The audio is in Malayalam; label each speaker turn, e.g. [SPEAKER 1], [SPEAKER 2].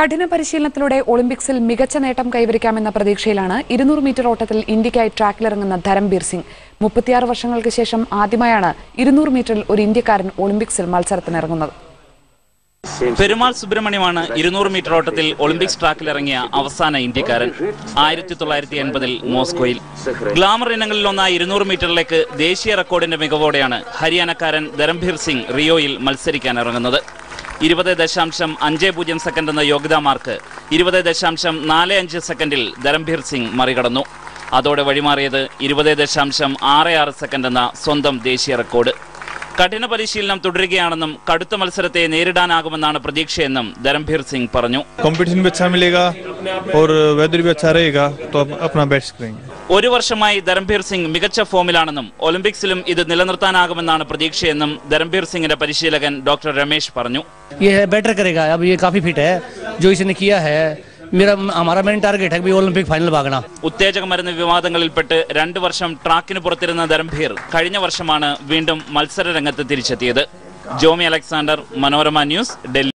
[SPEAKER 1] കഠിന പരിശീലനത്തിലൂടെ ഒളിമ്പിക്സിൽ മികച്ച നേട്ടം കൈവരിക്കാമെന്ന പ്രതീക്ഷയിലാണ് ഇരുന്നൂറ് മീറ്റർ ഓട്ടത്തിൽ ഇന്ത്യയ്ക്കായി ട്രാക്കിലിറങ്ങുന്ന ധരംബീർ സിംഗ്. മുപ്പത്തിയാറ് വർഷങ്ങൾക്ക് ശേഷം ആദ്യമായാണ് ഇരുന്നൂറ് മീറ്ററിൽ ഒരു ഇന്ത്യക്കാരൻ ഒളിമ്പിക്സിൽ മത്സരത്തിനിറങ്ങുന്നത്.
[SPEAKER 2] പെരുമാൾ സുബ്രഹ്മണ്യമാണ് ഇരുന്നൂറ് മീറ്റർ ഓട്ടത്തിൽ ഒളിമ്പിക്സ് ട്രാക്കിലിറങ്ങിയ അവസാന ഇന്ത്യക്കാരൻ. ആയിരത്തി തൊള്ളായിരത്തി എൺപതിൽ മോസ്കോയിൽ. ഗ്ലാമർ ഇനങ്ങളിലൊന്നായ ഇരുന്നൂറ് മീറ്ററിലേക്ക് ദേശീയ റെക്കോർഡിന്റെ മികവോടെയാണ് ഹരിയാനക്കാരൻ ധരംഭീർ സിംഗ് റിയോയിൽ മത്സരിക്കാൻ ഇറങ്ങുന്നത്. ഇരുപത് ദശാംശം അഞ്ച് പൂജ്യം സെക്കൻഡ് എന്ന യോഗ്യതാ മാർക്ക് ഇരുപത് ദശാംശം നാല് അഞ്ച് സെക്കൻഡിൽ ധരംഭീർ സിംഗ് മറികടന്നു അതോടെ വഴിമാറിയത് ഇരുപത് ദശാംശം ആറ് ആറ് സെക്കൻഡ് എന്ന സ്വന്തം ദേശീയ റെക്കോർഡ് കഠിന പരിശീലനം തുടരുകയാണെന്നും കടുത്ത മത്സരത്തെ നേരിടാനാകുമെന്നാണ് പ്രതീക്ഷയെന്നും ധരംഭീർ സിംഗ് പറഞ്ഞു
[SPEAKER 3] कंपटीशन भी अच्छा मिलेगा और वेदर भी अच्छा रहेगा तो हम अपना बेस्ट करेंगे
[SPEAKER 2] ഒരു വർഷമായി ധരംഭീർ സിംഗ് മികച്ച ഫോമിലാണെന്നും ഒളിമ്പിക്സിലും ഇത് നിലനിർത്താനാകുമെന്നാണ് പ്രതീക്ഷയെന്നും ധരംഭീർ സിംഗിന്റെ പരിശീലകൻ ഡോക്ടർ രമേശ് പറഞ്ഞു. ഉത്തേജക മരുന്ന് വിവാദങ്ങളിൽപ്പെട്ട് രണ്ട് വർഷം ട്രാക്കിന് പുറത്തിരുന്ന ധരംഭീർ കഴിഞ്ഞ വർഷമാണ് വീണ്ടും മത്സര രംഗത്ത് തിരിച്ചെത്തിയത്. ജോമി അലക്സാണ്ടർ മനോരമ ന്യൂസ് ഡൽഹി.